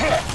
Yeah.